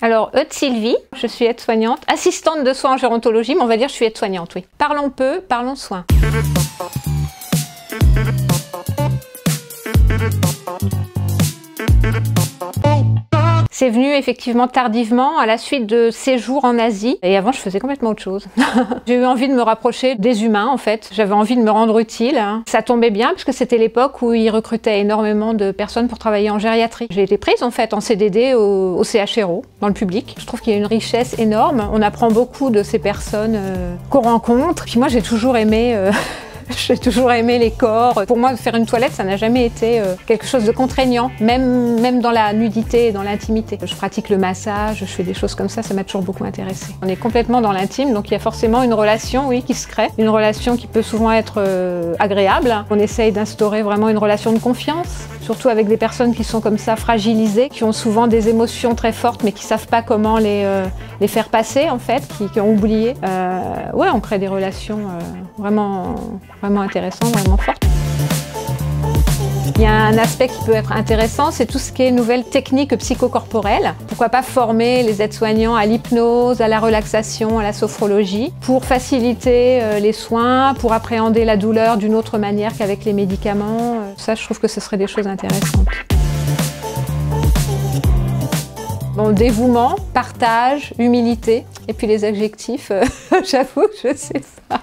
Alors, Eudes Sylvie, je suis aide-soignante, assistante de soins en gérontologie, mais on va dire je suis aide-soignante, oui. Parlons peu, parlons soins. C'est venu effectivement tardivement à la suite de séjours en Asie. Et avant, je faisais complètement autre chose. J'ai eu envie de me rapprocher des humains, en fait. J'avais envie de me rendre utile. Ça tombait bien, puisque c'était l'époque où ils recrutaient énormément de personnes pour travailler en gériatrie. J'ai été prise, en fait, en CDD au, CHRO, dans le public. Je trouve qu'il y a une richesse énorme. On apprend beaucoup de ces personnes euh, qu'on rencontre. Puis moi, j'ai toujours aimé... Euh, J'ai toujours aimé les corps. Pour moi, faire une toilette, ça n'a jamais été euh, quelque chose de contraignant, même, dans la nudité et dans l'intimité. Je pratique le massage, je fais des choses comme ça, ça m'a toujours beaucoup intéressé. On est complètement dans l'intime, donc il y a forcément une relation, oui, qui se crée. Une relation qui peut souvent être euh, agréable. On essaye d'instaurer vraiment une relation de confiance, surtout avec des personnes qui sont comme ça fragilisées, qui ont souvent des émotions très fortes, mais qui savent pas comment les, euh, les faire passer, en fait, qui, ont oublié. ouais, on crée des relations vraiment vraiment intéressant, vraiment fort. Un aspect qui peut être intéressant, c'est tout ce qui est nouvelles techniques psychocorporelles. Pourquoi pas former les aides-soignants à l'hypnose, à la relaxation, à la sophrologie, pour faciliter euh, les soins, pour appréhender la douleur d'une autre manière qu'avec les médicaments. Euh, ça, je trouve que ce serait des choses intéressantes. Bon, dévouement, partage, humilité, et puis les adjectifs, euh, j'avoue, je sais ça.